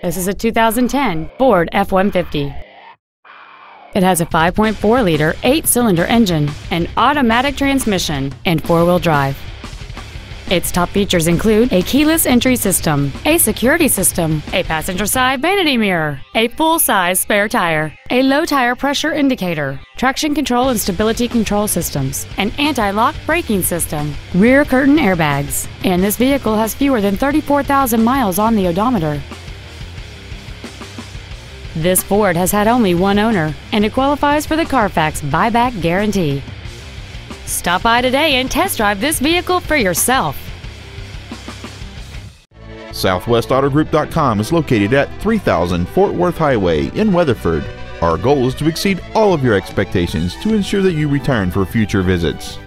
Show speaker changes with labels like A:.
A: This is a 2010 Ford F-150. It has a 5.4-liter, eight-cylinder engine, an automatic transmission, and four-wheel drive. Its top features include a keyless entry system, a security system, a passenger side vanity mirror, a full-size spare tire, a low tire pressure indicator, traction control and stability control systems, an anti-lock braking system, rear curtain airbags, and this vehicle has fewer than 34,000 miles on the odometer. This Ford has had only one owner, and it qualifies for the Carfax buyback guarantee. Stop by today and test drive this vehicle for yourself.
B: SouthwestAutoGroup.com is located at 3000 Fort Worth Highway in Weatherford. Our goal is to exceed all of your expectations to ensure that you return for future visits.